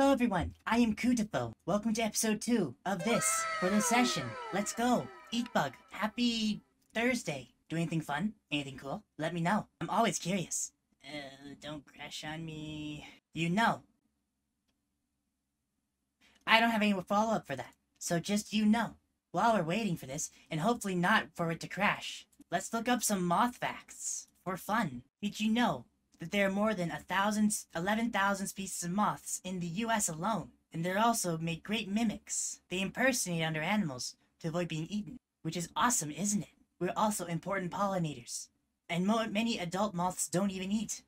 Hello everyone, I am KuuDefoe. Welcome to episode 2 of this for the session. Let's go. Eat bug. Happy Thursday. Do anything fun? Anything cool? Let me know. I'm always curious. Uh, don't crash on me. You know. I don't have any follow-up for that. So just you know. While we're waiting for this, and hopefully not for it to crash, let's look up some moth facts. For fun. Did you know that there are more than a thousand, 11,000 species of moths in the US alone? And they're also made great mimics. They impersonate other animals to avoid being eaten. Which is awesome, isn't it? We're also important pollinators. And many adult moths don't even eat.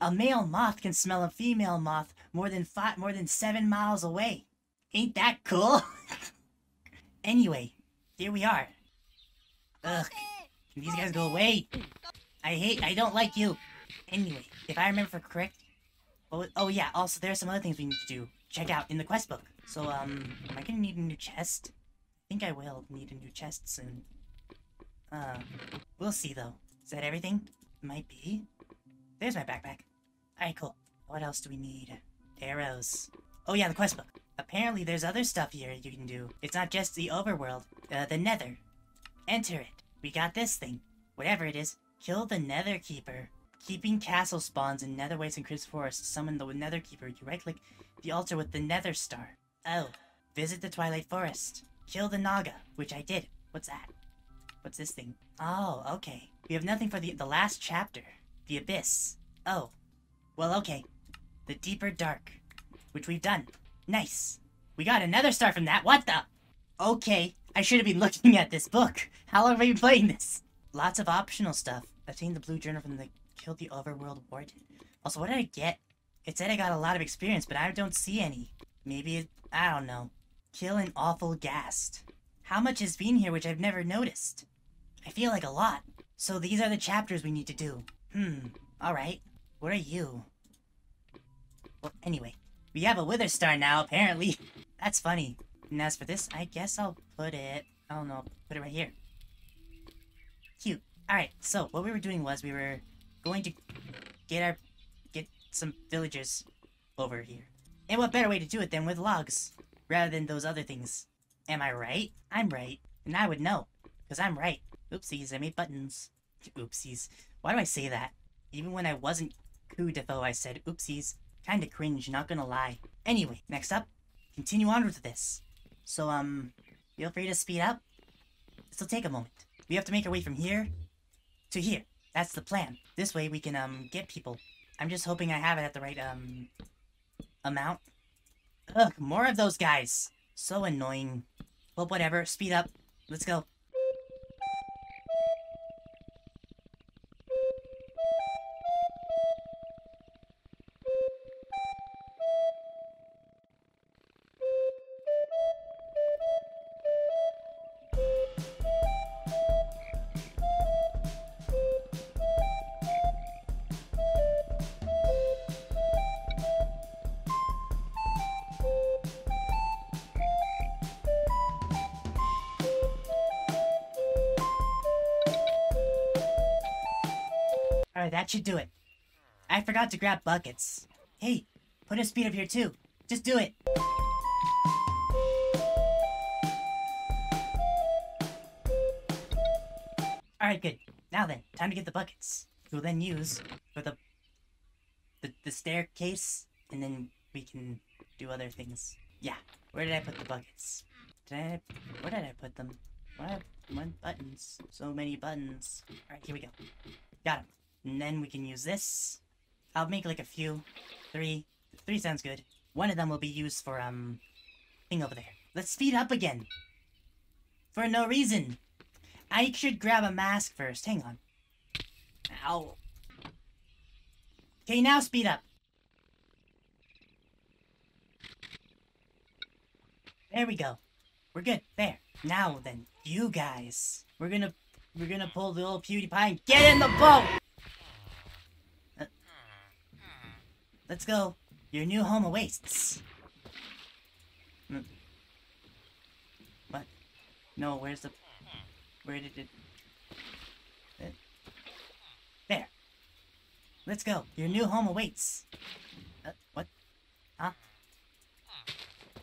A male moth can smell a female moth more than five, more than seven miles away. Ain't that cool? anyway, here we are. Ugh, can these guys go away? I hate, I don't like you. Anyway, if I remember correct, oh, oh yeah, also there are some other things we need to do. Check out in the quest book. So, um, am I gonna need a new chest? I think I will need a new chest soon. Uh, we'll see though. Is that everything? Might be. There's my backpack. Alright, cool. What else do we need? Arrows. Oh yeah, the quest book. Apparently there's other stuff here you can do. It's not just the overworld. Uh, the nether. Enter it. We got this thing. Whatever it is. Kill the nether keeper. Keeping castle spawns in nether wastes and crypts forest. Summon the nether keeper. You right-click the altar with the nether star. Oh. Visit the twilight forest. Kill the naga, which I did. What's that? What's this thing? Oh, okay. We have nothing for the, the last chapter. The abyss. Oh. Well, okay. The deeper dark. Which we've done. Nice. We got another star from that. What the? Okay. I should have been looking at this book. How long have I been playing this? Lots of optional stuff. Obtain the blue journal from the Kill the Overworld Warden. Also, what did I get? It said I got a lot of experience, but I don't see any. Maybe, it, I don't know. Kill an awful ghast. How much has been here which I've never noticed? I feel like a lot. So these are the chapters we need to do. Hmm, alright. What are you? Well, anyway. We have a Wither Star now, apparently. That's funny. And as for this, I guess I'll put it... I don't know, put it right here. Cute. Alright, so what we were doing was we were going to get our... get some villagers over here. And what better way to do it than with logs, rather than those other things. Am I right? I'm right. And I would know, because I'm right. Oopsies, I made buttons. Oopsies. Why do I say that? Even when I wasn't KuuDefoe, I said oopsies. Kinda cringe, not gonna lie. Anyway, next up, continue on with this. So, um, feel free to speed up. This'll take a moment. We have to make our way from here to here. That's the plan. This way we can, um, get people. I'm just hoping I have it at the right, um, amount. Ugh, more of those guys. So annoying. Well, whatever. Speed up. Let's go. That should do it. I forgot to grab buckets. Hey, put a speed up here too. Just do it. Alright, good. Now then, time to get the buckets. We'll then use for the, the the staircase, and then we can do other things. Yeah. Where did I put the buckets? Did I? Where did I put them? What? One buttons. So many buttons. Alright, here we go. Got them. And then we can use this. I'll make like a few. Three. Three sounds good. One of them will be used for, um, thing over there. Let's speed up again. For no reason. I should grab a mask first. Hang on. Ow. Okay, now speed up. There we go. We're good. There. Now then, you guys. We're gonna we're gonna pull the old PewDiePie and get in the boat! Let's go. Your new home awaits. Hmm. What? No, where's the... Where did it... There. Let's go. Your new home awaits. Uh, what? Huh?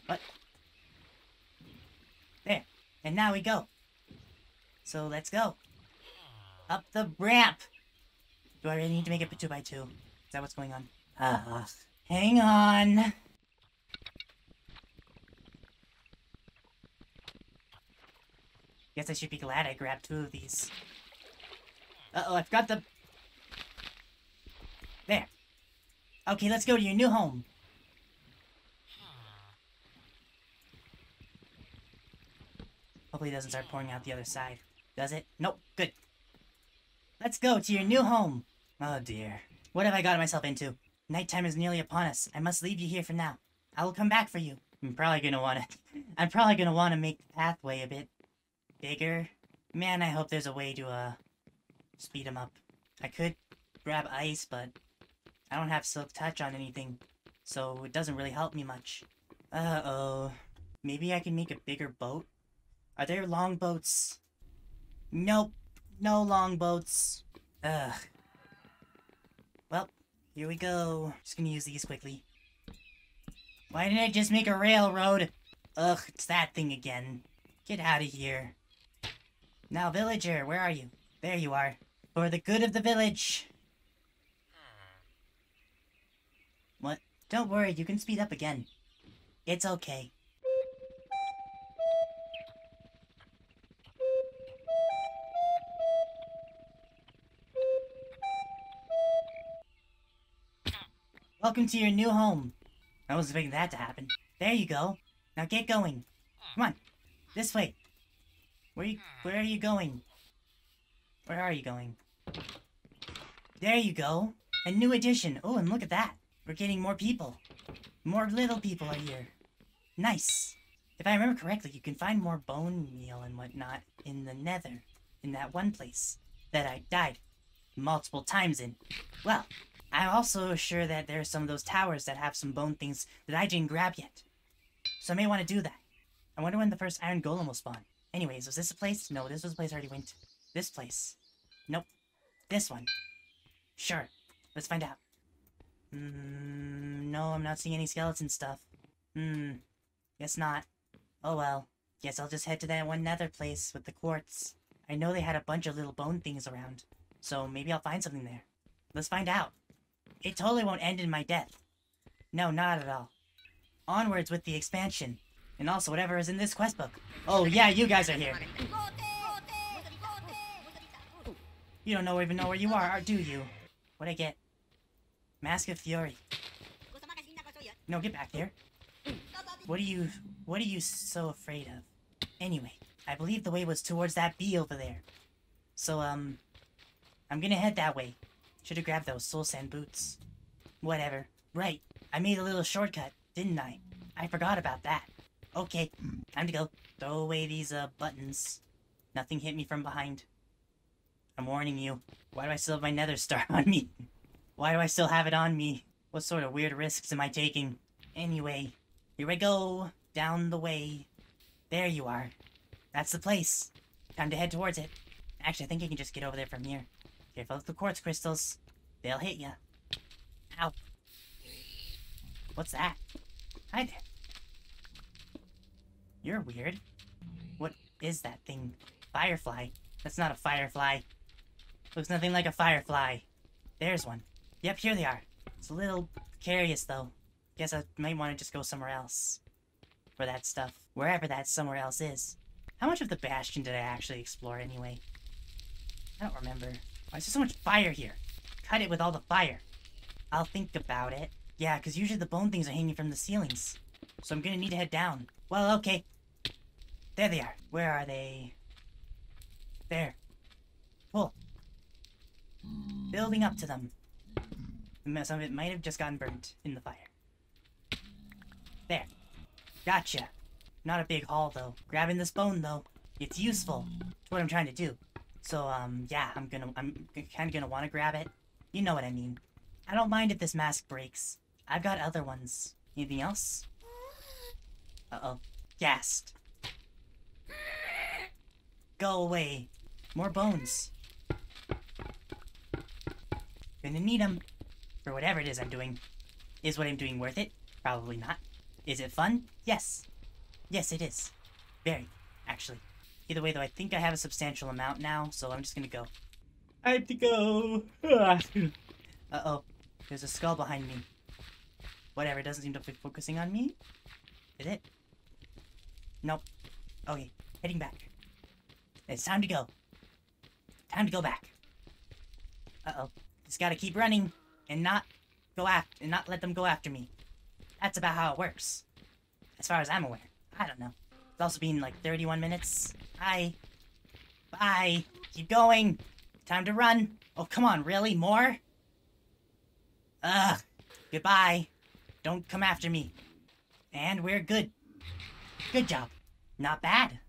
What? There. And now we go. So let's go. Up the ramp! Do I really need to make it 2 by 2 Is that what's going on? Uh, hang on. Guess I should be glad I grabbed two of these. Uh-oh, I forgot the... There. Okay, let's go to your new home. Hopefully it doesn't start pouring out the other side. Does it? Nope. Good. Let's go to your new home. Oh dear. What have I gotten myself into? Nighttime is nearly upon us. I must leave you here for now. I will come back for you. I'm probably gonna wanna... I'm probably gonna wanna make the pathway a bit bigger. Man, I hope there's a way to, uh, speed him up. I could grab ice, but I don't have silk touch on anything, so it doesn't really help me much. Uh-oh. Maybe I can make a bigger boat? Are there long boats? Nope. No long boats. Ugh. Here we go. Just gonna use these quickly. Why didn't I just make a railroad? Ugh, it's that thing again. Get out of here. Now, villager, where are you? There you are. For the good of the village. What? Don't worry, you can speed up again. It's okay. Welcome to your new home. I wasn't expecting that to happen. There you go. Now get going. Come on. This way. Where you where are you going? Where are you going? There you go. A new addition. Oh, and look at that. We're getting more people. More little people are here. Nice. If I remember correctly, you can find more bone meal and whatnot in the nether. In that one place that I died multiple times in. Well, I'm also sure that there's some of those towers that have some bone things that I didn't grab yet. So I may want to do that. I wonder when the first iron golem will spawn. Anyways, was this a place? No, this was a place I already went. This place. Nope. This one. Sure. Let's find out. Hmm, no, I'm not seeing any skeleton stuff. Hmm, guess not. Oh well. Guess I'll just head to that one nether place with the quartz. I know they had a bunch of little bone things around, so maybe I'll find something there. Let's find out. It totally won't end in my death. No, not at all. Onwards with the expansion. And also whatever is in this quest book. Oh yeah, you guys are here. You don't know even know where you are, or do you? What'd I get? Mask of Fury. No, get back there. What are you... What are you so afraid of? Anyway, I believe the way was towards that bee over there. So, um... I'm gonna head that way. Should've grabbed those soul sand boots. Whatever. Right. I made a little shortcut, didn't I? I forgot about that. Okay, time to go. Throw away these, uh, buttons. Nothing hit me from behind. I'm warning you. Why do I still have my nether star on me? Why do I still have it on me? What sort of weird risks am I taking? Anyway, here I go. Down the way. There you are. That's the place. Time to head towards it. Actually, I think I can just get over there from here. Careful with the quartz crystals. They'll hit ya. Ow. What's that? Hi there. You're weird. What is that thing? Firefly. That's not a firefly. Looks nothing like a firefly. There's one. Yep, here they are. It's a little precarious, though. Guess I might want to just go somewhere else. For that stuff. Wherever that somewhere else is. How much of the Bastion did I actually explore, anyway? I don't remember. Why is there so much fire here? Cut it with all the fire. I'll think about it. Yeah, because usually the bone things are hanging from the ceilings. So I'm gonna need to head down. Well, okay. There they are. Where are they? There. Pull. Building up to them. Some of it might have just gotten burnt in the fire. There. Gotcha. Not a big haul, though. Grabbing this bone, though. It's useful. It's what I'm trying to do. So, um, yeah, I'm gonna, I'm kinda gonna wanna grab it. You know what I mean. I don't mind if this mask breaks. I've got other ones. Anything else? Uh-oh. Ghast. Go away. More bones. Gonna need them. For whatever it is I'm doing. Is what I'm doing worth it? Probably not. Is it fun? Yes. Yes, it is. Very, actually. Either way, though, I think I have a substantial amount now, so I'm just gonna go. I have to go. Uh-oh. There's a skull behind me. Whatever, it doesn't seem to be focusing on me. Is it? Nope. Okay, heading back. It's time to go. Time to go back. Uh-oh. Just gotta keep running and not go after and not let them go after me. That's about how it works. As far as I'm aware. I don't know. It's also been like 31 minutes. Bye. Bye. Keep going. Time to run. Oh, come on, really? More? Ugh. Goodbye. Don't come after me. And we're good. Good job. Not bad.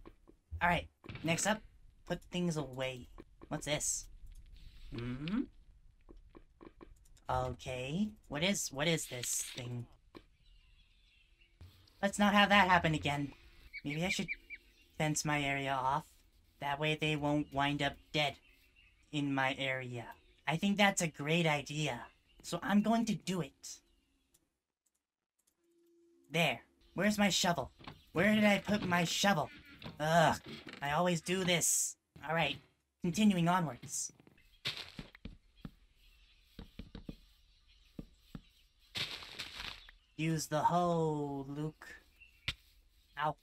Alright, next up, put things away. What's this? Hmm? Okay. What is what is this thing? Let's not have that happen again. Maybe I should fence my area off. That way they won't wind up dead in my area. I think that's a great idea. So I'm going to do it. There. Where's my shovel? Where did I put my shovel? Ugh. I always do this. Alright. Continuing onwards. Use the hoe, Luke. Ow.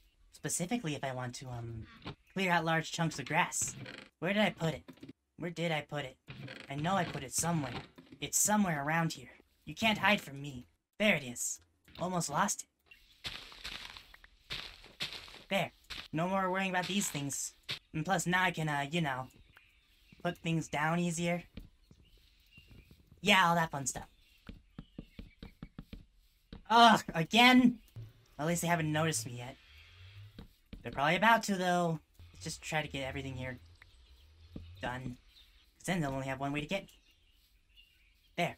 Specifically if I want to, um, clear out large chunks of grass. Where did I put it? Where did I put it? I know I put it somewhere. It's somewhere around here. You can't hide from me. There it is. Almost lost it. There. No more worrying about these things. And plus now I can, uh, you know, put things down easier. Yeah, all that fun stuff. Ugh, again? At least they haven't noticed me yet. They're probably about to, though. Let's just try to get everything here done. Because then they'll only have one way to get me. There.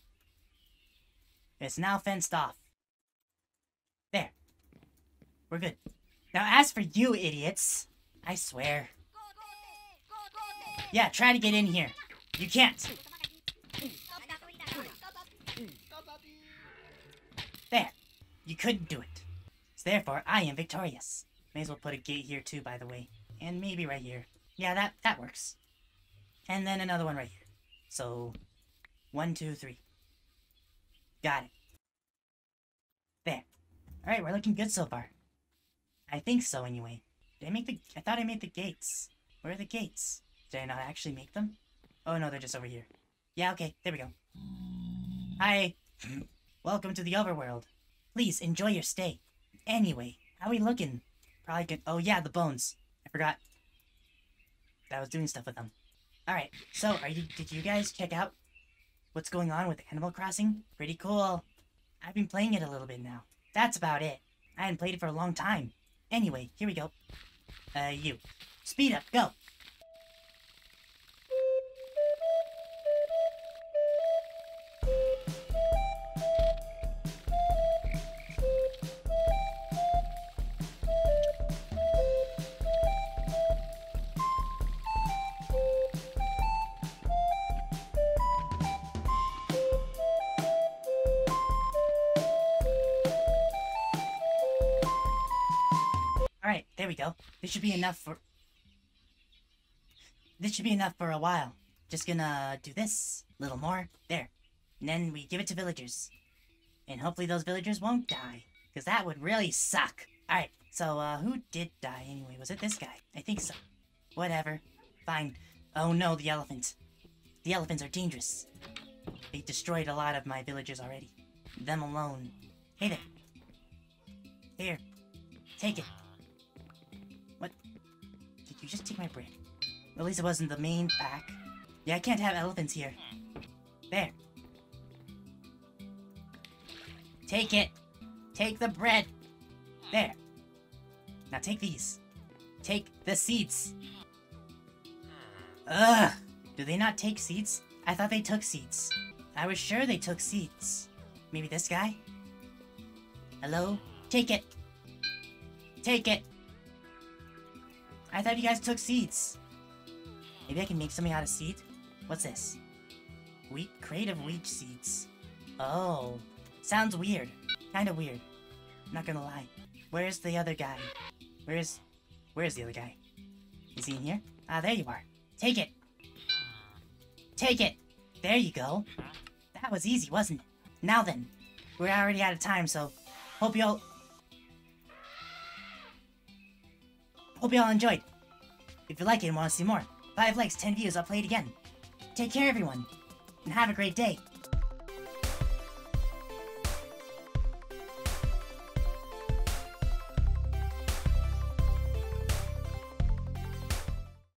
It's now fenced off. There. We're good. Now, as for you idiots, I swear. Yeah, try to get in here. You can't. There. You couldn't do it. So therefore, I am victorious. May as well put a gate here too, by the way. And maybe right here. Yeah, that, that works. And then another one right here. So, one, two, three. Got it. There. Alright, we're looking good so far. I think so, anyway. Did I make the... I thought I made the gates. Where are the gates? Did I not actually make them? Oh, no, they're just over here. Yeah, okay, there we go. Hi. Welcome to the overworld. Please, enjoy your stay. Anyway, how are we looking? Probably good. Oh, yeah, the bones. I forgot. I was doing stuff with them. Alright, so, are you... Did you guys check out what's going on with Animal Crossing? Pretty cool. I've been playing it a little bit now. That's about it. I hadn't played it for a long time. Anyway, here we go. Uh, you. Speed up, go! There we go. This should be enough for... This should be enough for a while. Just gonna do this. A little more. There. And then we give it to villagers. And hopefully those villagers won't die. Because that would really suck. Alright, so, uh, who did die anyway? Was it this guy? I think so. Whatever. Fine. Oh no, the elephant. The elephants are dangerous. They destroyed a lot of my villagers already. Them alone. Hey there. Here. Take it. You just take my bread? At least it wasn't the main pack. Yeah, I can't have elephants here. There. Take it. Take the bread. There. Now take these. Take the seeds. Ugh. Do they not take seeds? I thought they took seeds. I was sure they took seeds. Maybe this guy? Hello? Take it. Take it. I thought you guys took seeds. Maybe I can make something out of seed? What's this? Wheat, creative wheat seeds. Oh. Sounds weird. Kinda weird. Not gonna lie. Where's the other guy? Where's... Where's the other guy? Is he in here. Ah, there you are. Take it. Take it. There you go. That was easy, wasn't it? Now then, we're already out of time, so hope y'all... Hope y'all enjoyed. If you like it and want to see more, 5 likes, 10 views, I'll play it again. Take care, everyone, and have a great day.